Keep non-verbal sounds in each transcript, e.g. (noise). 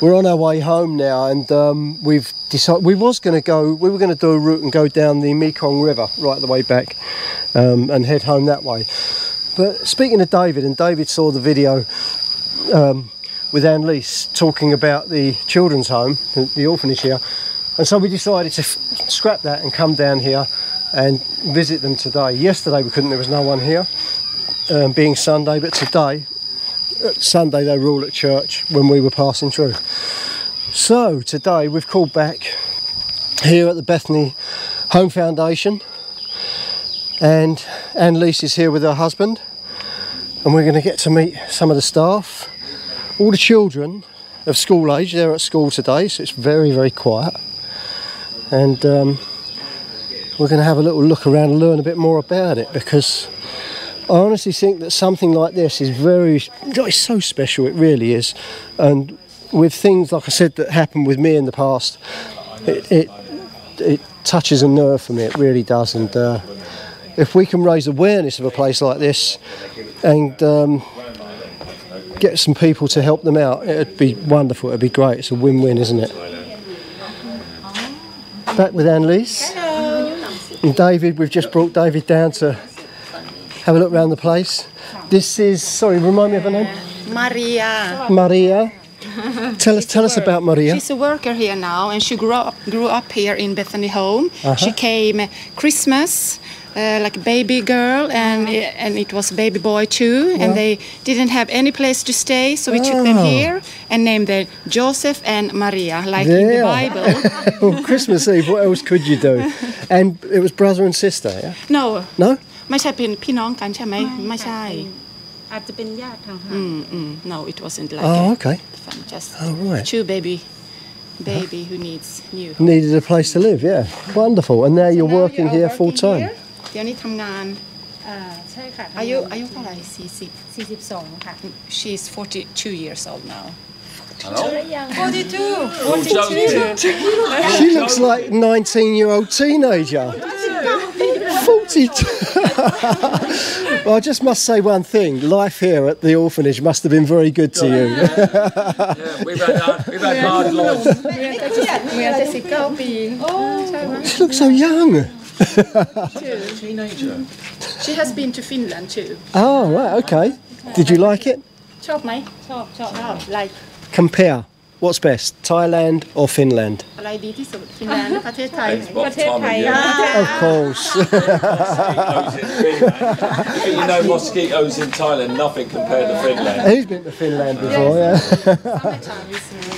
we're on our way home now, and um, we've decided we was going to go. We were going to do a route and go down the Mekong River right the way back, um, and head home that way. But speaking of David, and David saw the video um, with Ann-Lis talking about the children's home, the, the orphanage here, and so we decided to scrap that and come down here and visit them today. Yesterday we couldn't; there was no one here, um, being Sunday, but today Sunday they rule at church when we were passing through. So today we've called back here at the Bethany Home Foundation and Ann-Lis is here with her husband and we're going to get to meet some of the staff. All the children of school age, they're at school today so it's very very quiet and um, we're going to have a little look around and learn a bit more about it because I honestly think that something like this is very, it's so special, it really is. And with things, like I said, that happened with me in the past, it, it, it touches a nerve for me, it really does. And uh, if we can raise awareness of a place like this and um, get some people to help them out, it'd be wonderful, it'd be great. It's a win win, isn't it? Back with Ann-Lis. And David, we've just brought David down to have a look around the place. This is, sorry, remind me of her name? Maria. Maria. Tell us, tell us about Maria. She's a worker here now, and she grew up grew up here in Bethany Home. She came Christmas, uh, like a baby girl, and and it was a baby boy too. And they didn't have any place to stay, so we took them Oh. here and named them Joseph and Maria, like in the Bible. (laughs) well, Christmas Eve, what else could you do? And it was brother and sister, yeah? no, No? ไม่ใช่เป็นพี่น้องกันใช่ไหมไม่ใช่ อาจจะเป็นญาติทางหา อืมอืม no it wasn't like Oh, a okay. fun, just Oh, right. two baby baby who needs new Needed a place to live, yeah. Wonderful. And now you're Now working you are here full working time. here. เดี๋ยวนี้ทำงาน อ่าใช่ค่ะ อายุอายุเท่าไหร่สี่สิบ 42 ค่ะ she's 42 years old now She looks like a 19 year old teenager. 42. (laughs) well, I just must say one thing. Life here at the orphanage must have been very good to you. (laughs) Yeah. we've had hard, we've had hard lives. Oh, she looks so young. Teenager. She has been to Finland too. Oh, right, okay. Did you like it? Chop, mate. Chop, chop, like. Compare. What's best, Thailand or Finland? อะไรดีที่สุดฟินแลนด์หรือประเทศไทย Depends what time of year. Of course. (laughs) Mosquitoes in Finland. But you know mosquitoes in Thailand, nothing compared to Finland. Who's been to Finland before? Yeah.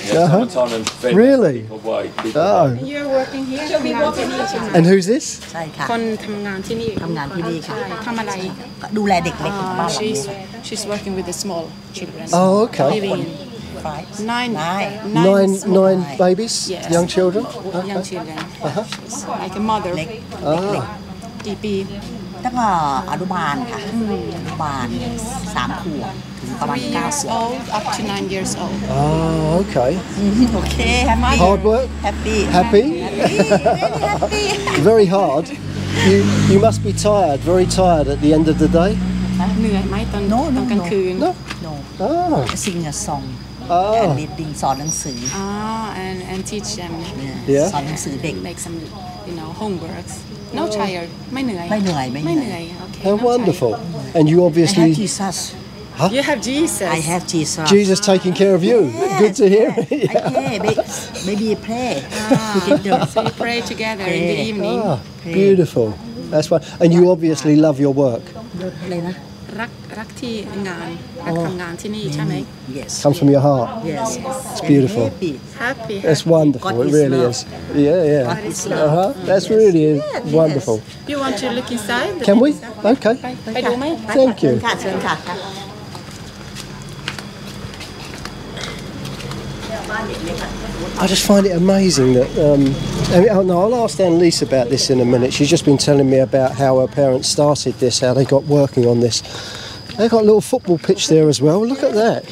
Yeah, summertime in Finland. Really? People wait. People Oh, you're working here ทำงานที่นี่ใช่ไหม and who's this? ใช่ค่ะ คนทำงานที่นี่ ทำงานที่นี่ค่ะ ใช่ทำอะไร ดูแลเด็กเล็ก อ่า บ้านหลัง she's นี้ she's working with the small children Oh, okay. living in ไฟ nine Nine. Nine, small nine babies, Yes. young children. young children she's like a mother เล็ก Ah, กี่ปี ตั้งแต่อนุบาลค่ะอนุบาลสามขวบถึงประมาณ three เก้า years ขวบ old up to nine years old oh, okay. (laughs) โอเคแฮปปี้ Hard work, แฮปปี้ happy, แฮปปี้ (laughs) very hard. You you must be tired, very tired at the end of the day. เหนื่อยไหมตอน No, ต no, อนกลาง no. คืน No. no Ah, sing a song อ่า and reading สอนหนังสือ ah and and teach them Yeah. สอนหนังสือเด็ก make some you know homeworks no tired ไม่เหนื่อย ไม่เหนื่อยไม่เหนื่อย ไม่เหนื่อยโอเค how no wonderful. And you I have obviously Jesus tired. you have Jesus I have Jesus Jesus taking care of you. Good to hear. Okay maybe pray together so you pray together in the Pray. evening Ah, beautiful. That's why. And you obviously love your work. อะไรนะ รักรักที่งานรักทำงานที่นี่ใช่ไหม yes Comes from your heart. yes It's beautiful. happy happy It's wonderful. God It is really love. is. Yeah, yeah. God is love. Uh huh. That's really wonderful. you want to look inside Can we? Okay. ไปดูไหม Thank you. ค่ะเชิญค่ะ I just find it amazing that. Um, I mean, oh, no, I'll ask Ann-Lis about this in a minute. She's just been telling me about how her parents started this, how they got working on this. They've got a little football pitch there as well. Look at that.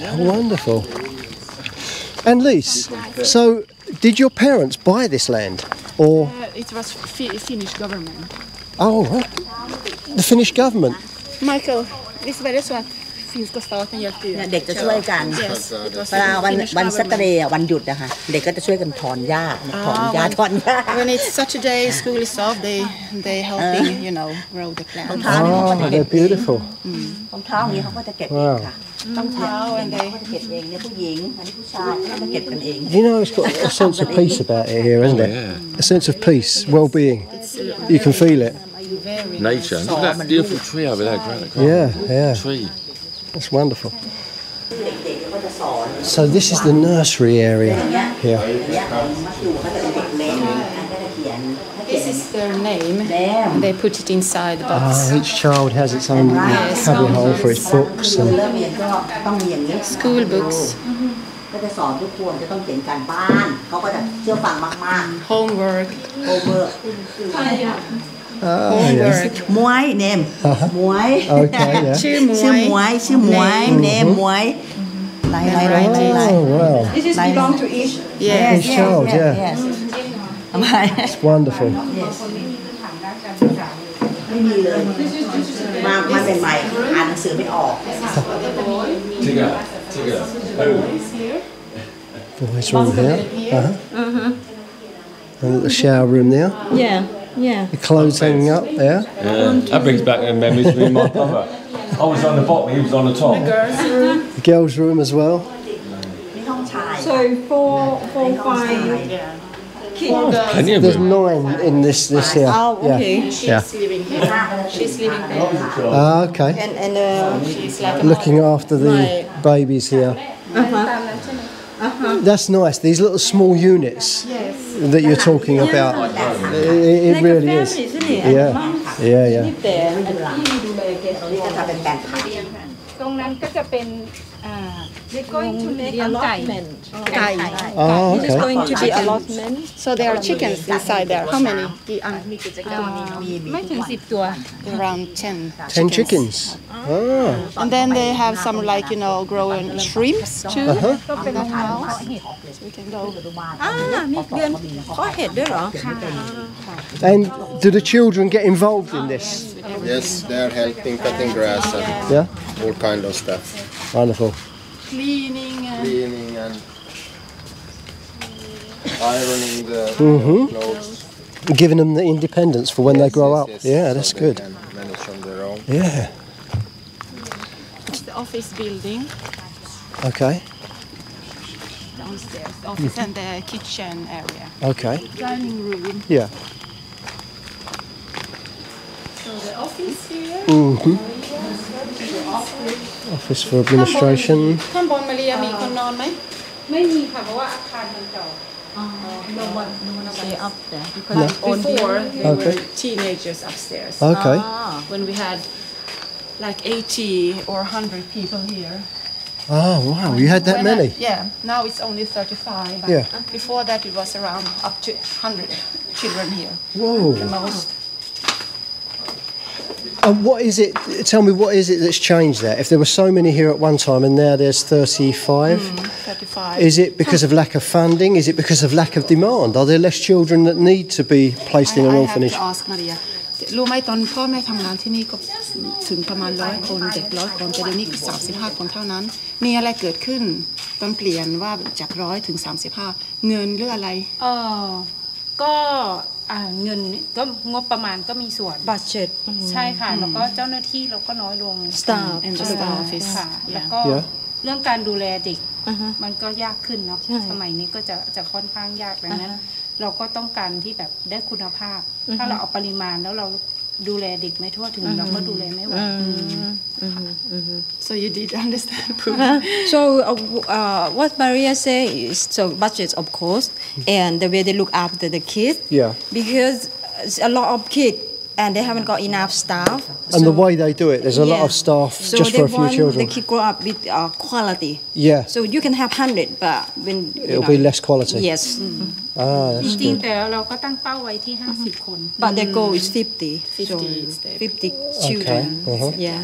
How wonderful. Ann-Lis, so did your parents buy this land? Or, Uh, it was fi- Finnish government oh, right. the Finnish government? Michael this way this one finska staten hjälpte ju. เนี่ยเด็กจะช่วยกัน Yes, it was เวลา the วัน Finnish วันสัต government. เดย์วันหยุดนะคะเด็กก็จะช่วยกันถอนหญ้าถอนหญ้า when- ถอนหญ้า When it's Saturday, (laughs) school is off, they they helping, you know, grow the รอง plants. เท้านี่เขาก็จะ Oh, เก็บ they're beautiful. รองเท้าอย่างนี้เขาก็จะเก็บเองค่ะ รองเท้า and เขา they ก็จะเก็บเองเนี่ยผู้หญิงอันนี้ผู้ชายเขาจะเก็บกันเอง You know, it's got a sense of peace about it here, isn't it? A sense of peace, well-being. You can feel it. very Nature. Look at that beautiful tree over there, Granite. Yeah, yeah. Tree. That's wonderful. So this is the nursery area here. This is their name. They put it inside the box. Ah, each child has its own yes. cubby hole for its books and school books. Mm-hmm. Homework. Homework. มวยเนมมวย okay, yeah. (laughs) ชื่อมวย ชื่อมวยชื่อมวยเนมมวยไล่ไล่ไล่ไล่ไล่ Oh wow, This is belong to each Yes. each child, yeah. yes ทำไม It's wonderful. yes ไม่มีเลย มามาใหม่ๆอ่านหนังสือไม่ออก Tigger. Tigger. Oh. Boys' room here. Uh-huh. And the shower room there. Yeah Yeah. The clothes hanging up there. Yeah. That brings back memories for me. my brother. I was on the bottom, he was on the top. The girls' room. The girls' room as well. So four, four, five. Oh, There's nine in this this here. Oh, okay. Yeah. She's yeah. living here. she's living here. Ah, okay. And, and uh, she's like looking after the babies here. Uh-huh. Uh-huh. That's nice. These little small units yes. that you're talking yeah. about. It, it like really a is. family isn't it Yeah. Yeah, yeah. there ตรงนี้ก็จะเป็นแปลงผัก ตรงนั้นก็จะเป็น อ่า they're going to make allotment ไก่ Oh, This is okay. going to be allotment So there are chickens inside there. How many? The, um, ไม่ถึงสิบตัว around 10. Ten chickens. Ah. And then they have some like, you know, growing shrimps too. Uh-huh. In that house. So we can go. อ่ามีเดือนเพาะเห็ดด้วยเหรอ And do the children get involved in this? Yes, they are helping cutting grass and Yeah. all kind of stuff, Wonderful. Cleaning and cleaning and ironing the mm-hmm. clothes. Giving them the independence for when they grow Yes, up. yes, Yeah, so that's they good. can manage on their own. Yeah. the office building Okay. downstairs. The office and the kitchen area. Okay. Dining room. Yeah So the office here. hmm Office for administration. ข้างบนมาเรียมีคนนอนไหม ไม่มีค่ะเพราะว่าอาคารมันเก่า Stay up there because before there Okay. were teenagers upstairs. Okay. When we had like 80 or 100 people here. Oh wow, you had that When I- many. yeah. Now it's only 35. but Yeah. Before that it was around up to 100 children here. Whoa. The most. And what is it? Tell me what is it that's changed there? If there were so many here at one time and now there's 35, 35. is it because of lack of funding? Is it because of lack of demand? Are there less children that need to be placed in I, an I have orphanage? to ask Maria รู้ไหมตอนพ่อแม่ทำงานที่นี่ก็ถึงประมาณร้อยคนเด็กร้อยคนแต่เดี๋ยวนี้ก็สามสิบห้าคนเท่านั้น มีอะไรเกิดขึ้นตอนเปลี่ยนว่าจากร้อยถึงสามสิบห้าเงินหรืออะไร เออก็ อ่าเงินก็งบประมาณก็มีส่วน budget ใช่ค่ะ แล้วก็เจ้าหน้าที่เราก็น้อยลง staff and the ใช่ staff is ค่ะ แล้วก็ Yeah. เรื่องการดูแลเด็ก อ่าฮะ มันก็ยากขึ้นเนาะใช่สมัยนี้ก็จะจะค่อนข้างยากดังนั้น อ่าฮะเราก็ต้องการที่แบบได้คุณภาพถ้าเราเอาปริมาณแล้วเรา ดูแลเด็กไม่ทั่วถึง เราก็ดูแลไม่ไหว so you did understand (laughs) (laughs) so uh, w- uh, what Maria say is so budget of course and the way they look after the kids Yeah. because it's a lot of kids and they haven't got enough staff. And so the way they do it, there's a yeah. lot of staff so just for a few children. the kid grow up with uh, quality. Yeah. So you can have hundred, but when it'll know, be less quality. Yes. Mm. Ah, that's mm. good. But the goal is 50. 50, so 50 children. Okay. Uh -huh. Yeah.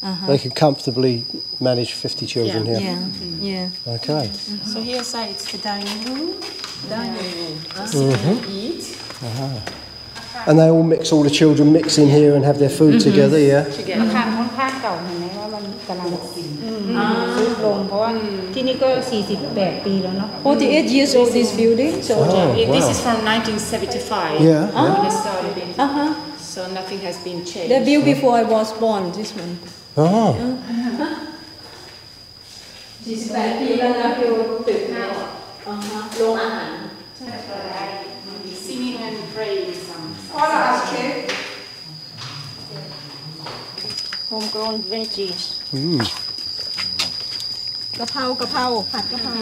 Uh -huh. They uh-huh. can comfortably manage 50 children yeah. here. Yeah. Mm -hmm. yeah. Okay. Mm -hmm. So here side it's the dining room, dining room, uh -huh. Mm-hmm. eat. Uh -huh And they all mix, all the children mix in here and have their food together, yeah? อาคารค่อน ข้างเก่าเห็นไหมว่ามันกำลังอืมซุดลงเพราะว่าที่นี่ก็ 48 ปีแล้วเนาะ 48 years old this building. So This is from 1975. Yeah, When they started it. uh-huh. So nothing has been changed. The built before I was born. This one. Oh. 48ปีแล้วนะคือตึกห้าโรงอาหาร Singing and praying some. homegrown veggies กะเพรากะเพราผัดกะเพรา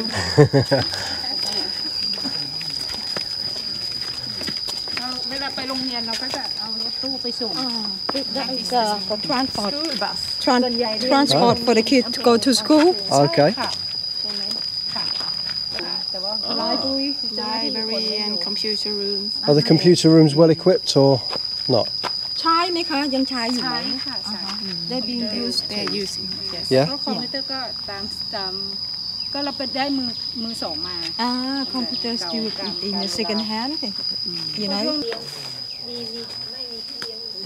เราเวลาไปโรงเรียนเราก็จะเอารถตู้ไปส่งได้ก็ก็ transport Tran- transport for the kids to go to school. Okay. ค่ะ แต่ว่า library Library and computer rooms. Are the computer rooms well equipped or not? ใช้ไหมคะ ยังใช้อยู่ไหม ใช้ค่ะใช้ They being used. They're using. Yes. ก็ Yeah. คอมพิวเตอร์ก็ตามตามก็เราไปได้มือมือสองมา Ah, computers still in the second hand. You know.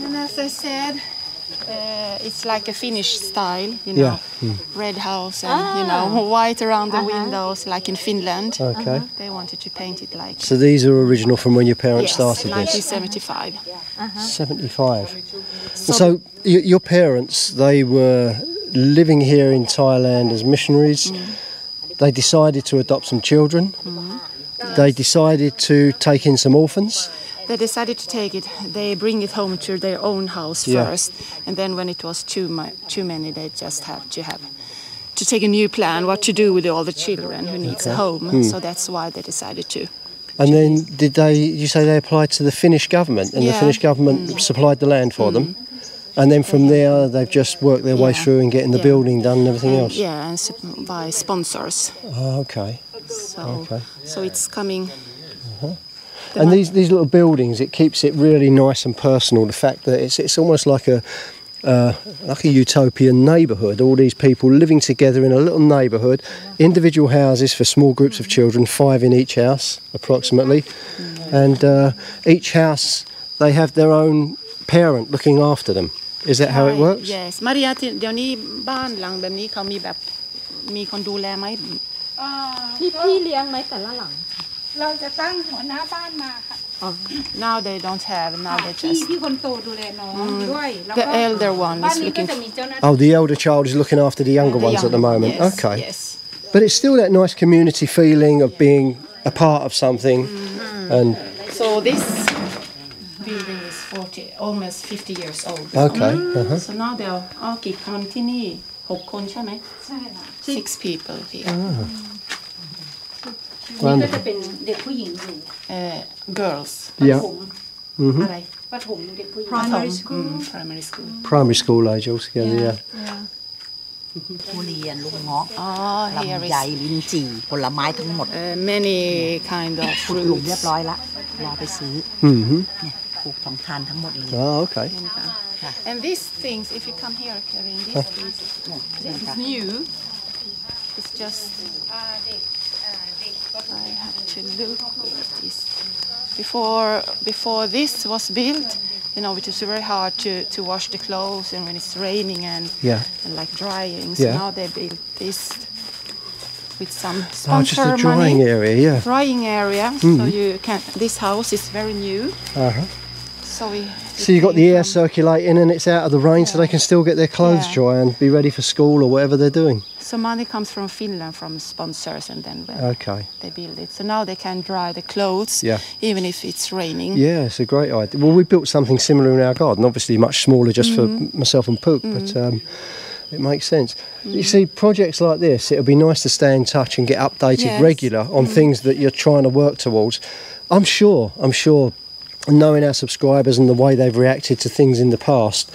And as I said, uh, it's like a Finnish style, you know, Yeah. red house and you know ah. (laughs) white around the uh-huh. windows, like in Finland. Okay. Uh-huh. They wanted to paint it like So these are original from when your parents yes, started this? 1975. Uh-huh. 75. So, so y- your parents, they were living here in Thailand as missionaries. Mm. They decided to adopt some children. Mm-hmm. They decided to take in some orphans. They decided to take it. They bring it home to their own house Yeah. first, and then when it was too mu- too many, they just have to have to take a new plan what to do with all the children who needs a home. Hmm. So that's why they decided to. And then did they, you say they applied to the Finnish government and the Yeah. Mm. Finnish government mm. supplied the land for them? Mm. And then from there they've just worked their way through and getting the Yeah. building done and everything else? yeah, and by sponsors. Oh, okay. So Okay. so it's coming. Uh-huh. The And mon- these these little buildings, it keeps it really nice and personal. The fact that it's it's almost like a uh, like a utopian neighbourhood. All these people living together in a little neighbourhood, individual houses for small groups of children, five in each house approximately, and uh, each house they have their own parent looking after them. Is that how it works? Yes มาริยาที่เดี๋ยวนี้บ้านหลังแบบนี้เขามีแบบมีคนดูแลไหม มีพี่เลี้ยงไหมแต่ละหลัง เราจะตั้งหัวหน้าบ้านมาค่ะ Now they don't have. Now they พี่ just. พี่คนโตดูแลน้องด้วยแล้ว The ก็ elder one บ้าน is นี้ก็ looking. จะมีเจ้าหน้าที่ Oh, the elder child is looking after the younger the ones at the younger one, moment. Yes, okay. Yes. But it's still that nice community feeling of being a part of something and So this building is 40, almost 50 years old. okay. Uh-huh. So now they'll เอากี่คนที่นี่หกคนใช่ไหม ใช่ค่ะ Six people here. นี่ก็จะเป็นเด็กผู้หญิงอยู่ Uh, girls. ประ Yeah. ถมอะไรประถมเด็กผู้หญิง Primary อื school. ม primary school. Primary school age altogether, yeah. ทุเรียนลูกเงาะ Oh, here ลำ is ไยลิ้นจี่ผลไม้ทั้งหมด uh, many kind of ขุดหลุม fruits. เรียบร้อยละรอไปซื้อ Mm-hmm. เนี่ยปลูกของทานทั้งหมดเลย Oh, okay. And these things, if you come here, Kevin, this is, this is new. It's just I have to look where it is. Before before this was built, you know, it was very hard to, to wash the clothes and when it's raining and, Yeah. and like drying. So Yeah. now they built this with some Oh, just a drying money. area, yeah. Drying area. So you can. This house is very new. Uh-huh. So we. So you got the air circulating and it's out of the rain so they can still get their clothes Yeah. dry and be ready for school or whatever they're doing. So money comes from Finland from sponsors and then Okay. they build it. So now they can dry the clothes Yeah. even if it's raining. Yeah, it's a great idea. Well, we built something similar in our garden, obviously much smaller just for mm-hmm. myself and Pook, but mm-hmm. um, it makes sense. You mm-hmm. see, projects like this, it'll be nice to stay in touch and get updated Yes. regular on things that you're trying to work towards. I'm sure, I'm sure, knowing our subscribers and the way they've reacted to things in the past,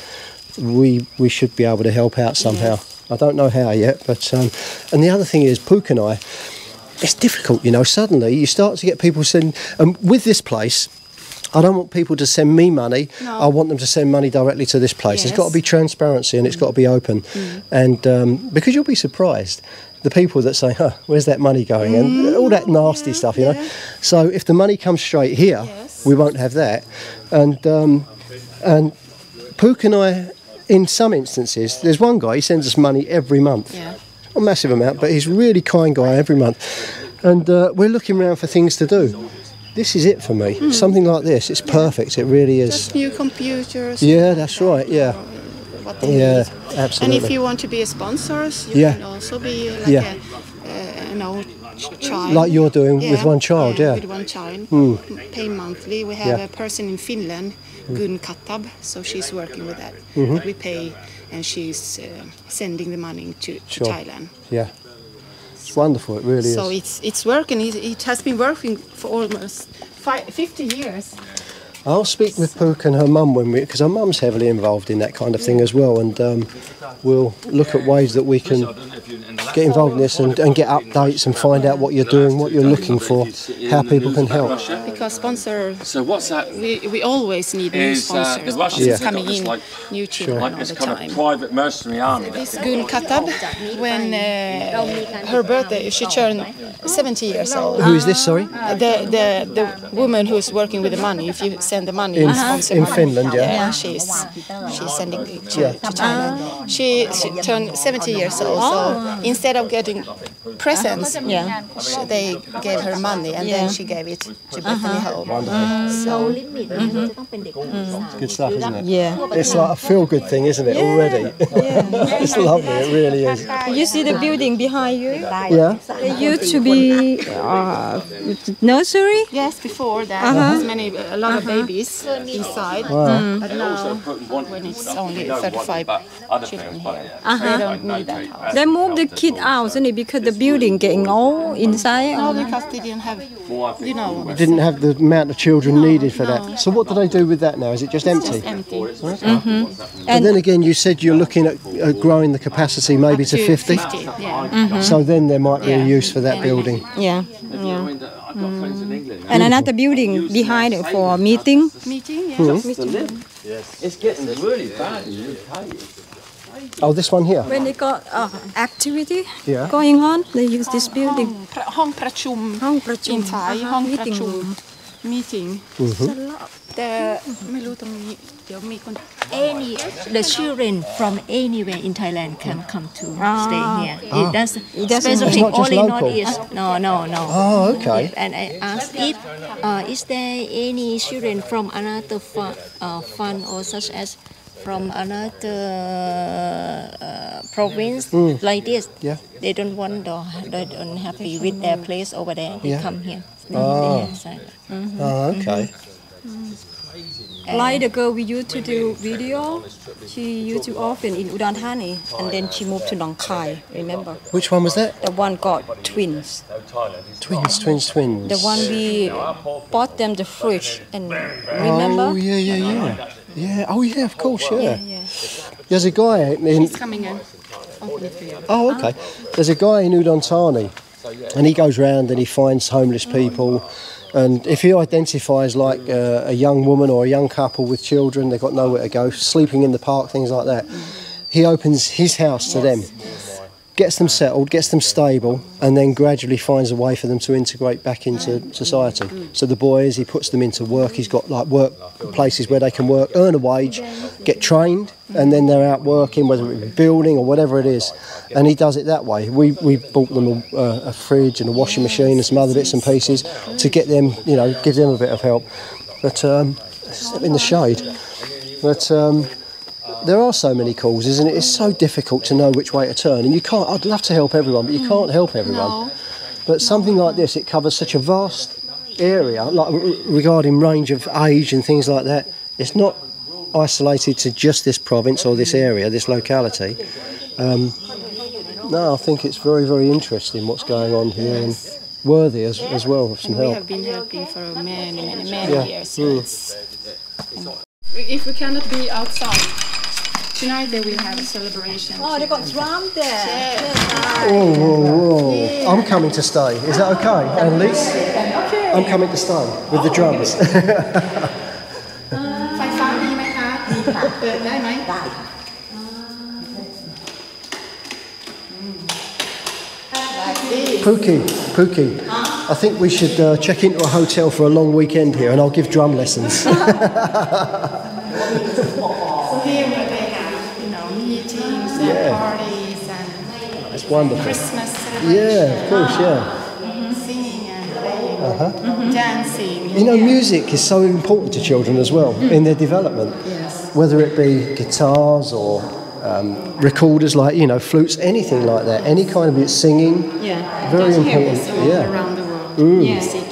we we should be able to help out somehow. I don't know how yet, but um, and the other thing is, Pook and I, it's difficult, you know. Suddenly, you start to get people saying, um, with this place, I don't want people to send me money. No. I want them to send money directly to this place. There's got to be transparency and it's got to be open. And um, because you'll be surprised, the people that say, "Huh, where's that money going?" and all that nasty stuff, you know. So if the money comes straight here, Yes. We won't have that. And um, and Pook and I in some instances, there's one guy, he sends us money every month. Yeah. a massive amount, but he's a really kind guy every month. And uh, we're looking around for things to do. This is it for me. Hmm. Something like this. It's perfect. It really is. Just new computers. Yeah, that's right. Yeah, yeah, need. And if you want to be a sponsor, you Yeah. can also be like Yeah. a, uh, you know, ch- child. Like you're doing with one child, yeah. Hmm. With one child. Pay monthly. We have Yeah. a person in Finland, Gun Katab, so she's working with that. Mm-hmm. We pay, and she's uh, sending the money to, to Thailand. yeah, it's wonderful. It really So is. it's it's working. It, it has been working for almost fi 50 years. I'll speak with Pook and her mum when we, because her mum's heavily involved in that kind of thing as well, and um, we'll look at ways that we can get involved in this and, and get updates and find out what you're doing, what you're looking for, how people can help. Because sponsor, So what's that? we, we always need new Is, uh, sponsors. the Russians because it's Yeah. coming in like- new children Like all this the kind of time. private mercenary army. This Gun Katab, when uh, her birthday, she turned 70 years old. Who is this? Sorry, The, the the woman who's working with the money, if you send the money, In- sponsor in Finland, yeah. she's she's sending it to, Yeah. to Thailand. She, she turned 70 years old, so oh. instead of getting presents. Yeah. They gave her money and yeah. then she gave it to Bethany uh-huh. Hope. So, mm. Good stuff, isn't it? Yeah. It's like a feel good thing, isn't it, yeah. already? Yeah. (laughs) it's lovely, it really is. You see the building behind you? Yeah. It used to be uh, nursery? Yes, before that. Uh -huh. many, a lot of uh-huh. babies inside. Wow. Mm. But now, when it's only 35 children here, uh -huh. they don't need that house. They moved the kid out, isn't it? Because the building getting old inside. No, because they didn't have, you know, Didn't have the amount of children needed for that. So what do they do with that now? Is it just empty? just empty. But then again, you said you're looking at uh, growing the capacity maybe to 50. 50, yeah. So then there might be a use for that building. Yeah. Yeah. And another building behind it for meeting. Meeting, yeah. It's getting really bad in the UK. Oh, this one here? When they got uh, activity yeah. going on, they use this building. Hong, Prachum. Hong Prachum. In Thai. Uh-huh. Hong Meeting. Prachum. Meeting. Mm-hmm. The, any, the children from anywhere in Thailand can come to ah. stay here. Ah. It doesn't, it doesn't specifically only local. No, no, no. Oh, okay. And I asked if uh, is there any children from another fun, uh, fund or such as from another uh, uh province mm. like this. Yeah. They don't want or they don't happy with their place over there. They Yeah. come here. Ah. Stay Oh. here. So, Oh, okay. Like the girl we used to do video, she used to often in Udon Thani, and then she moved to Nong Khai. Remember, Which one was that? the one got twins. Twins, twins, twins. The one we bought them the fridge, and remember? Oh, yeah, yeah, yeah. Yeah, oh, yeah, of course, yeah. yeah. There's a guy in. He's coming in. Open it for you. Oh, okay. There's a guy in Udon and he goes round and he finds homeless people. And if he identifies like uh, a young woman or a young couple with children, they've got nowhere to go, sleeping in the park, things like that, he opens his house to them, gets them settled, gets them stable, and then gradually finds a way for them to integrate back into society. So the boys, he puts them into work. He's got like work places where they can work, earn a wage, get trained, and then they're out working, whether it be building or whatever it is. And he does it that way. We we bought them a, a fridge and a washing machine and some other bits and pieces to get them, you know, give them a bit of help. But um, in the shade. But um, there are so many causes, and it's so difficult to know which way to turn. And you can't. I'd love to help everyone, but you can't help everyone. No. But something like this, it covers such a vast area, like r- regarding range of age and things like that. It's not isolated to just this province or this area, this locality. Um, no, I think it's very, very interesting what's going on here and worthy as, as well of some And we help. have been helping for many, many, many Yeah. years. Mm. If we cannot be outside, Tonight there we have a celebration. Oh, they got drum there. Oh, whoa, whoa. Yeah. I'm coming to stay. Is that okay? Ann-Lis? Okay. I'm coming to stay with oh, the drums. (laughs) Pookie, Pookie, I think we should uh, check into a hotel for a long weekend here and I'll give drum lessons. (laughs) (laughs) wonderful. Christmas Yeah, of course, yeah. Ah, singing and playing, uh-huh. mm-hmm. dancing. You know, music is so important to children as well mm. in their development. Yes. Whether it be guitars or um, recorders like, you know, flutes, anything like that, any kind of singing, Yeah. very important. Yeah. around the world. Mm. Yeah. Yeah.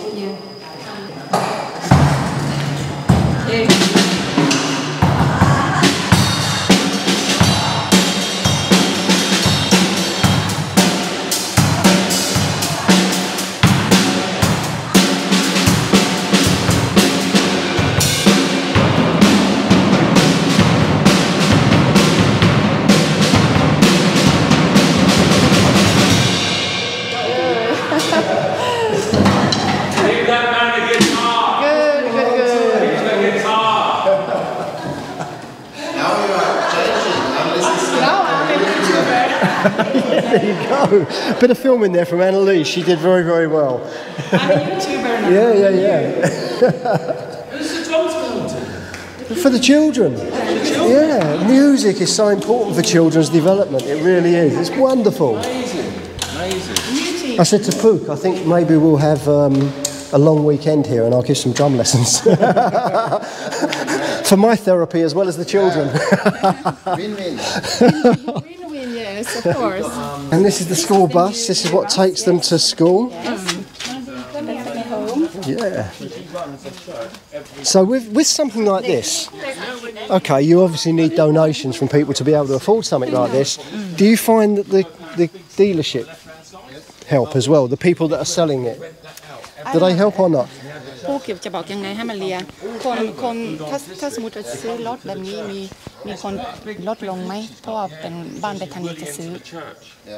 YouTuber. There you go. Bit of film in there from Anna Lee. She did very, very well. I'm a YouTuber now. Yeah, yeah, yeah. Who's the drums going to? For the children. Yeah, music is so important for children's development. It really is. It's wonderful. Amazing. Amazing. I said to Pook, I think maybe we'll have um, a long weekend here and I'll give some drum lessons. (laughs) For my therapy as well as the children. Win-win. (laughs) Win-win, yes, of course. and this is the school bus. This is what takes them to school. Yeah. So with, with something like this, okay, you obviously need donations from people to be able to afford something like this. Do you find that the, the dealership help as well? The people that are selling it, do they help or not? ผู้เก็บจะบอกยังไงให้มันเรียนคนคนถ้าถ้าสมมติว่าซื้อรถแบบนี้มี มีคนลดลงไหมเพราะว่าเป็นบ้านเบธานีจะซื้อ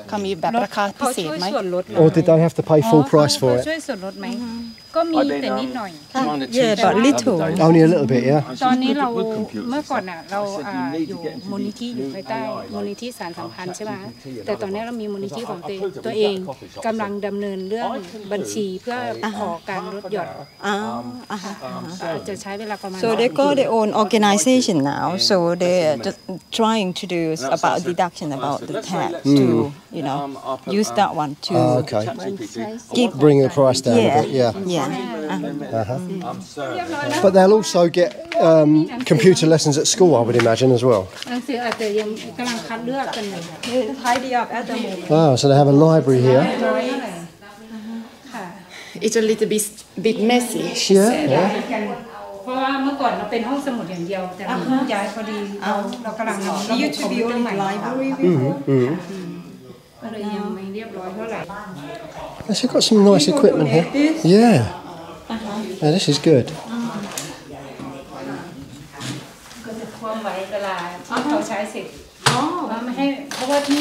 เขามีแบบราคาพิเขาเศษช่วยไหมส่วนลดเหร Or did they have to pay full price เขา for ช่วย it? ส่วนลดไหมก็มี I've been แต่นิด um, หน่อย trying to Yeah, teach but them little. the other day. Only a little bit, yeah. ตอนนี้เรา with computers เมื่อก่อนอะเรา I said, อ่า you need อ to ยู่ get into มูลนิธิอยู่ new ภายใต้ AI มูลนิธิสารสัมพันธ์ใช่ไหม I couldn't guarantee แต่ตอนนี้เรามีมูลนิธิของตัวเองตัวเองกำลังดำเนินเรื่องบัญชีเพื่อขอการลดหย่อน Ah, uh-huh. จะใช้เวลาประมาณ So they got their own organization now. So they're we're trying to do is about deduction about the tax to you know use that one to ah, okay. bring the price down yeah. a bit. Yeah. Yeah. Uh-huh. But they'll also get um, computer lessons at school, I would imagine, as well. Oh, so they have a library here. It's a little bit bit messy, she yeah, said. Yeah. เพราะว่าเมื่อก่อนเราเป็นห้องสมุดอย่างเดียว แต่เราย้ายพอดีเราเรากำลังทำระบบ It used คอ to ม be พิวเตอร์ only ใหม่ library ก็ before. เลยยังไม่เรียบร้อยเท่าไหร่ Yes, you've got some nice equipment here. Yeah. Yeah, this is good. ก็จะคว่ำไว้เวลาที่เขาใช้เสร็จ แล้วไม่ให้เพราะว่าที่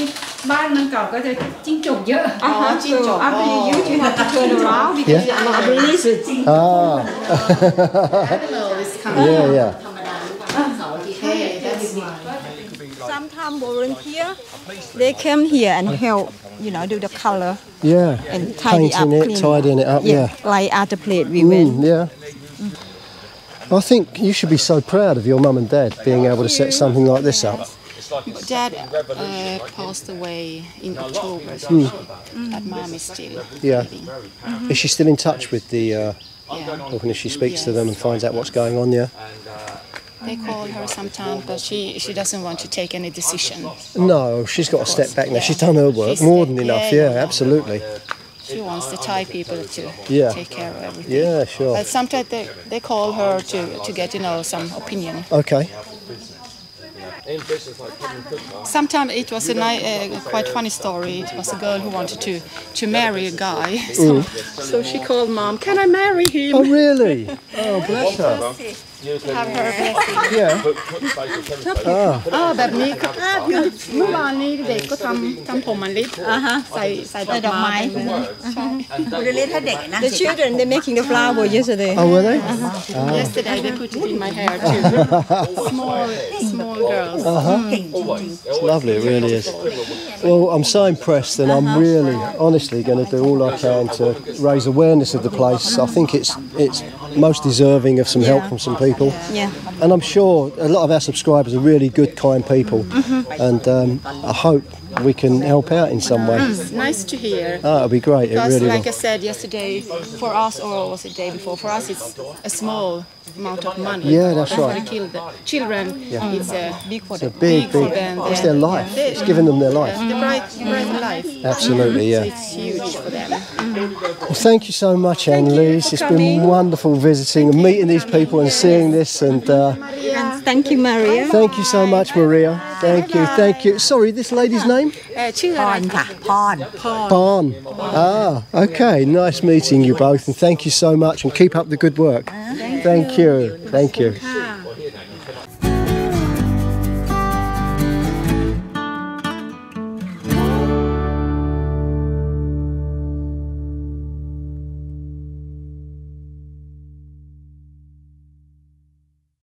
บ้านมันเก่าก็จะจิ้งจกเยอะ อ๋อจิ้งจก After you use, you have to turn around because Yeah. you are release it. Ah. Hello, it's coming. (laughs) yeah, yeah. Okay, that's Sometimes volunteer, they come here and help, you know, do the color Yeah. and tidy up, Painting it, clean tidying it up, yeah. Like at the plate we Mm, went. yeah. I think you should be so proud of your mum and dad being able to set something like this up. Dad uh, passed away in October, so but mom is still Yeah. living. Is she still in touch with the uh, Yeah. or if she speaks to them and finds out what's going on? Yeah. They call her sometimes, but she, she doesn't want to take any decision. No, she's got to step back now. She's done her work She's more step- than enough. yeah, Yeah, yeah. absolutely. She wants the Thai people to Yeah. take care of everything. Yeah, sure. But sometimes they, they call her to, to get you know some opinion. Okay. Sometimes it was a ni- uh, quite funny story. It was a girl who wanted to, to marry a guy. So, so she called mom, Can I marry him? Oh, really? (laughs) Oh, bless her. Have her blessing. Yeah. อ่าแบบนี้ก็เมื่อวานนี้เด็กก็ทำทำผมมันลิบใส่ใส่ดอกไม้ คุณเรียนถ้าเด็กนะ The children, they're making the flower yesterday. Oh, were they? Yesterday they put it in my hair too. (laughs) small small girls. It's lovely, it really is. Well, I'm so impressed, and I'm really, honestly, going to do all I can to raise awareness of the place. I think it's it's most deserving of some help from some people. Yeah. And I'm sure a lot of our subscribers are really good, kind people, and um, I hope we can help out in some way. It's nice to hear. Oh, it'll be great. It Because, really like I said yesterday, for us, or was it day before? For us, it's a small amount of money. Yeah, that's right. For the children, it's a big for It's a them. big, big. them. It's their life. It's giving them their life. The bright, bright life. Absolutely, yeah. It's huge for them. Well, thank you so much, Ann-Lis. It's been wonderful visiting and meeting these people and seeing this. And uh, Thank you, Maria. thank you so much, Maria. Thank you, thank you. Sorry, this lady's name? Pawn. Pawn. Pawn. Ah, okay. Nice meeting you both, and thank you so much, and keep up the good work. Thank you. Thank you.